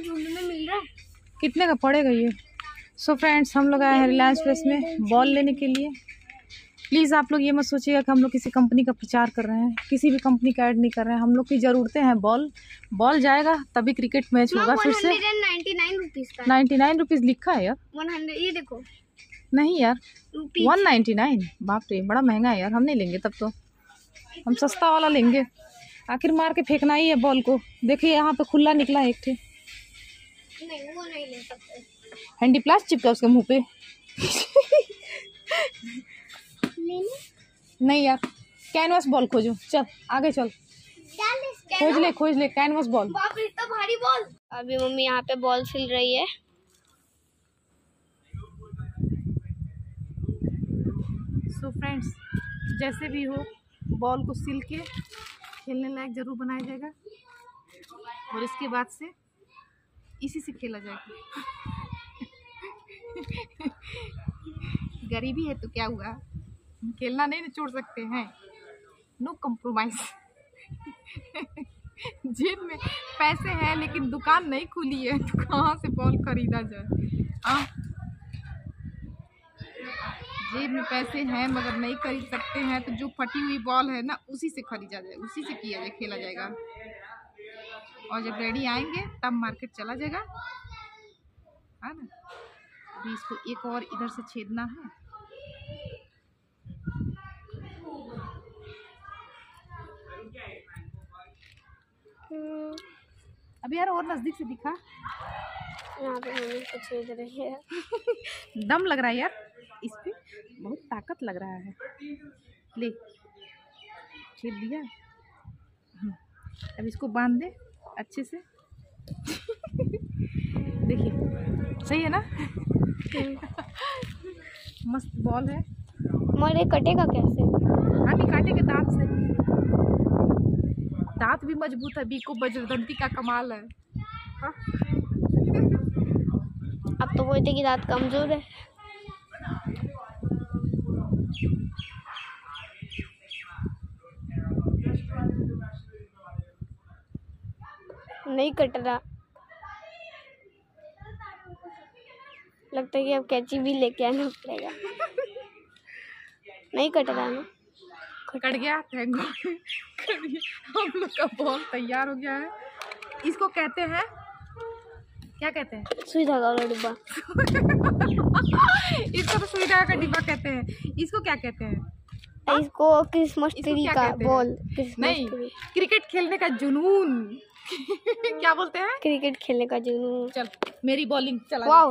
कम में मिल रहा है? कितने का पड़ेगा ये? सो so फ्रेंड्स हम लोग आए हैं रिलायंस प्रेस में बॉल लेने के लिए। प्लीज़ आप लोग ये मत सोचिएगा कि हम लोग किसी कंपनी का प्रचार कर रहे हैं। किसी भी कंपनी का ऐड नहीं कर रहे हैं। हम लोग की ज़रूरतें हैं बॉल बॉल जाएगा तभी क्रिकेट मैच होगा फिर से। नाइन्टी नाइन रुपीज़ लिखा है यार। ये देखो। नहीं यार वन नाइन्टी नाइन बाप रे बड़ा महँगा है यार। हम नहीं लेंगे तब तो। हम सस्ता वाला लेंगे। आखिर मार के फेंकना ही है बॉल को। देखिए यहाँ पे खुला निकला है एक ठे। नहीं वो नहीं ले सकते। हैंडी प्लास चिपका उसके मुँह पे। लेने नहीं। यार कैनवस बॉल खोजो। चल आगे चल। खोज ले खोज ले कैनवस बॉल इतना भारी बॉल अभी मम्मी यहाँ पे बॉल सिल रही है। सो फ्रेंड्स जैसे भी हो बॉल को सिल के खेलने लायक ज़रूर बनाया जाएगा। और इसके बाद से इसी से खेला जाएगा गरीबी है तो क्या हुआ? खेलना नहीं छोड़ सकते हैं। नो कम्प्रोमाइज जेब में पैसे हैं, लेकिन दुकान नहीं खुली है तो कहाँ से बॉल खरीदा जाए? हाँ? जेब में पैसे हैं, मगर नहीं खरीद सकते हैं तो जो फटी हुई बॉल है ना, उसी से खरीदा जाए, उसी से किया जाए, खेला जाएगा। और जब रेडी आएँगे तब मार्केट चला जाएगा। है ना? अभी इसको एक और इधर से छेदना है। अभी यार और नज़दीक से दिखा। यहाँ पे मम्मी कुछ छेद रही है। दम लग रहा है यार इस पे बहुत ताकत लग रहा है। ले छेद दिया। हम्म, अब इसको बाँध दे। अच्छे से। देखिए सही है ना? मस्त बॉल है। मरे कटेगा कैसे? हाँ भी काटे के दांत से। दांत भी मज़बूत है बीको बजरदंती का कमाल है। हाँ। अब तो बोलते कि दांत कमज़ोर है। नहीं कट रहा। लगता है कि अब कैची भी लेके आना पड़ेगा। नहीं कट रहा ना। कट गया थैंक गॉड हम लोग का बॉल तैयार हो गया है। इसको कहते हैं क्या कहते हैं? सुई धागा वाला डिब्बा। इसको तो सुविधा का डिब्बा कहते हैं। इसको क्या कहते हैं? इसको क्रिसमस ट्री का बॉल नहीं क्रिकेट खेलने का जुनून। क्या बोलते हैं? क्रिकेट खेलने का जुनून। चल मेरी बॉलिंग चला wow.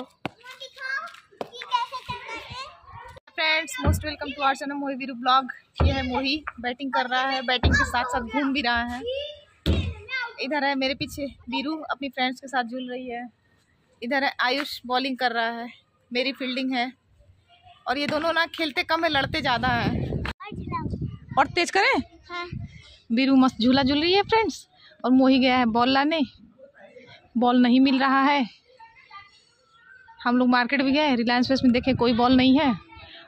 Friends most welcome to our channel Mohi Veeru blog ये है मोही बैटिंग कर रहा है बैटिंग के साथ साथ घूम भी रहा है। इधर है मेरे पीछे वीरू अपनी फ्रेंड्स के साथ झूल रही है। इधर है आयुष बॉलिंग कर रहा है। मेरी फील्डिंग है। और ये दोनों ना खेलते कम है लड़ते ज़्यादा है। और तेज करें? हाँ। वीरू मस्त झूला झूल रही है फ्रेंड्स और मोही गया है बॉल लाने। बॉल नहीं मिल रहा है। हम लोग मार्केट भी गए, रिलायंस फ्रेश में देखे कोई बॉल नहीं है।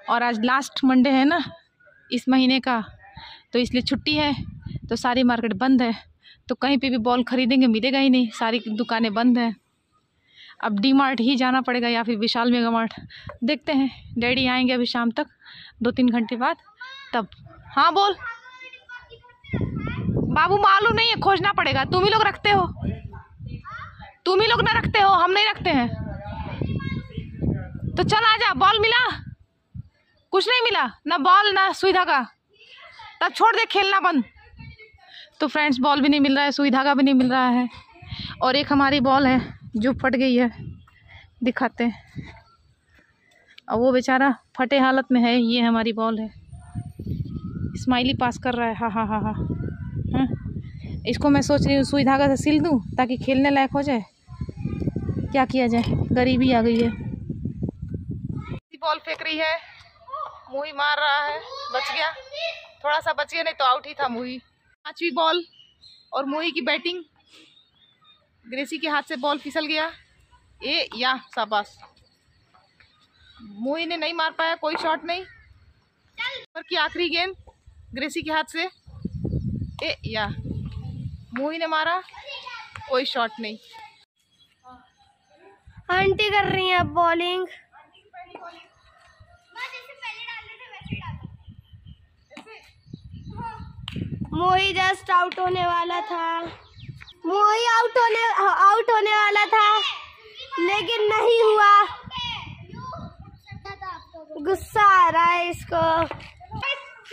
और आज लास्ट मंडे है ना, इस महीने का। तो इसलिए छुट्टी है तो सारी मार्केट बंद है। तो कहीं पे भी बॉल खरीदेंगे, मिलेगा ही नहीं। सारी दुकानें बंद हैं। अब डी मार्ट ही जाना पड़ेगा या फिर विशाल मेगा मार्ट देखते हैं। डैडी आएँगे अभी शाम तक दो तीन घंटे बाद। तब। हाँ बोल। बाबू मालूम नहीं है, खोजना पड़ेगा। तुम ही लोग रखते हो। तुम ही लोग ना रखते हो, हम नहीं रखते हैं। तो चल आ जा, बॉल मिला? कुछ नहीं मिला, ना बॉल, ना सुई धागा तब छोड़ दे, खेलना बंद। तो फ्रेंड्स, बॉल भी नहीं मिल रहा है सुई धागा भी नहीं मिल रहा है। और एक हमारी बॉल है, जो फट गई है। दिखाते हैं। और वो बेचारा फटे हालत में है, ये हमारी बॉल है। स्माइली पास कर रहा हाँ हाँ हाँ हाँ हाँ। इसको मैं सोच रही हूँ सुई धागा से सिल दूँ ताकि खेलने लायक हो जाए। क्या किया जाए? गरीबी आ गई है। बॉल फेंक रही है। मुही मार रहा है। बच गया। थोड़ा सा बच गया, नहीं तो आउट ही था मुही पांचवी बॉल और मोही की बैटिंग। ग्रेसी के हाथ से बॉल फिसल गया। ए, या, शाबाश। मोही ने नहीं मार पाया, कोई शॉट नहीं। और की आखिरी गेंद, ग्रेसी के हाथ से। ए, या। मोही ने मारा कोई शॉट नहीं। आंटी कर रही है बॉलिंग मोही जस्ट आउट होने वाला था। मोही आउट होने आउट होने वाला था। लेकिन नहीं हुआ। गुस्सा आ रहा है इसको।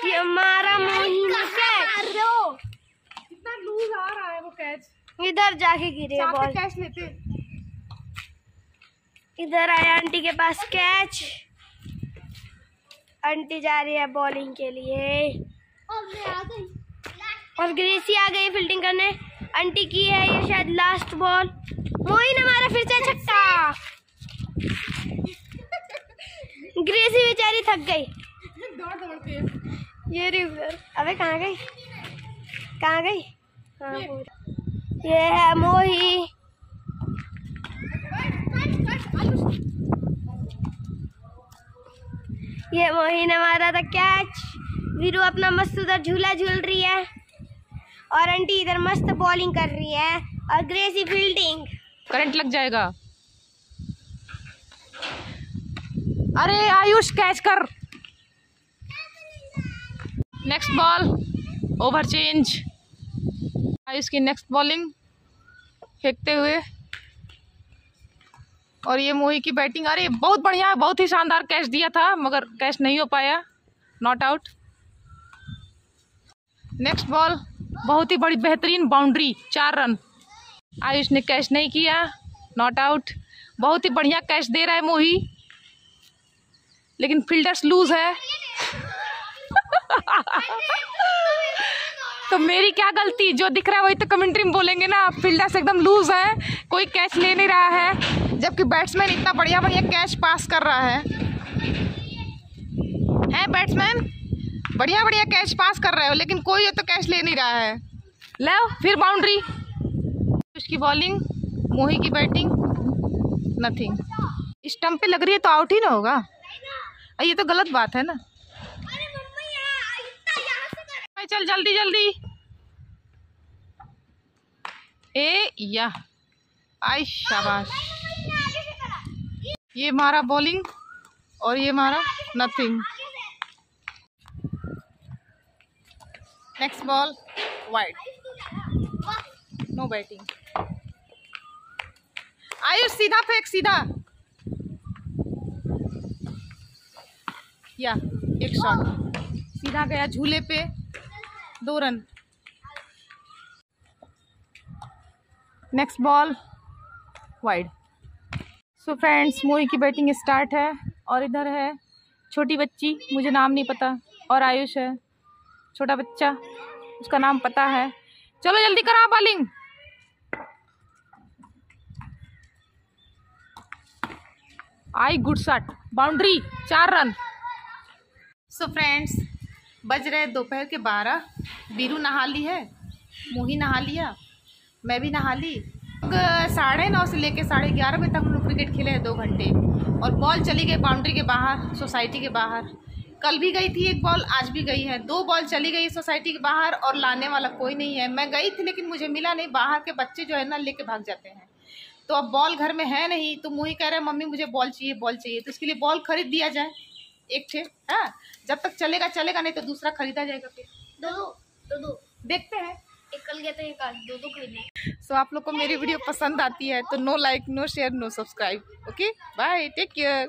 ये मारा मोही लूज आ रहा है वो कैच। इधर जाके गिरे बॉल कैच लेते इधर आए आंटी के पास कैच। आंटी जा रही है बॉलिंग के लिए। और ग्रेसी आ गई फील्डिंग करने। आंटी की है ये शायद लास्ट बॉल मोइन हमारा फिर से छक्का। ग्रेसी बेचारी थक गई। दौड़ दौड़ के। ये रिवर अबे कहाँ गई? कहाँ गई? ये है मोही। ये मोही ने मारा था कैच वीरू अपना मस्त उधर झूला झूल रही है। और आंटी इधर मस्त बॉलिंग कर रही है। और ग्रेसी फील्डिंग करंट लग जाएगा। अरे, आयुष कैच कर। Next ball over change Ayush की नेक्स्ट बॉलिंग फेंकते हुए और ये मोही की बैटिंग अरे बहुत बढ़िया है बहुत ही शानदार कैच दिया था मगर कैच नहीं हो पाया नॉट आउट नेक्स्ट बॉल बहुत ही बड़ी बेहतरीन बाउंड्री चार रन आयुष ने कैच नहीं किया नॉट आउट बहुत ही बढ़िया कैच दे रहा है मोही लेकिन फील्डर्स लूज है तो मेरी क्या गलती? जो दिख रहा है वही तो कमेंट्री में बोलेंगे ना। फील्डर्स एकदम लूज है। कोई कैच ले नहीं रहा है। जबकि बैट्समैन इतना बढ़िया बढ़िया कैच पास कर रहा है। है बैट्समैन बढ़िया बढ़िया कैच पास कर रहे हो, लेकिन कोई तो कैच ले नहीं रहा है। लो फिर बाउंड्री उसकी बॉलिंग मोही की बैटिंग नथिंग स्टम्प पे लग रही है तो आउट ही ना होगा। ये तो गलत बात है ना। चल जल्दी जल्दी। ए, या। आई शाबाश। ये मारा बॉलिंग और ये मारा nothing next ball wide no batting Ayush, सीधा फेंक, सीधा। या, एक शॉट सीधा गया झूले पे। दो run next ball wide so friends Mohi की बैटिंग स्टार्ट है और इधर है। छोटी बच्ची, मुझे नाम नहीं पता और आयुष है। छोटा बच्चा, उसका नाम पता है। चलो जल्दी करा बॉलिंग आई गुड शॉट बाउंड्री चार रन। सो फ्रेंड्स बज रहे दोपहर के बारह। बीरू नहा ली है, मोही नहा लिया, मैं भी नहा ली। साढ़े नौ से लेके साढ़े ग्यारह बजे तक हम लोग क्रिकेट खेले हैं दो घंटे। और बॉल चली गई बाउंड्री के बाहर, सोसाइटी के बाहर। कल भी गई थी एक बॉल, आज भी गई है। दो बॉल चली गई सोसाइटी के बाहर और लाने वाला कोई नहीं है। मैं गई थी लेकिन मुझे मिला नहीं। बाहर के बच्चे जो है ना, लेके भाग जाते हैं। तो अब बॉल घर में है नहीं। तो मुही कह रहे मम्मी, मुझे बॉल चाहिए बॉल चाहिए। तो इसके लिए बॉल खरीद दिया जाए। एक ठे हाँ जब तक चलेगा चलेगा नहीं तो दूसरा खरीदा जाएगा फिर। दो दो दो दो। देखते हैं। एक कल गया तो एक आज दो दो खरीदना सो आप लोग को मेरी वीडियो पसंद आती है तो no like no share no subscribe okay bye take care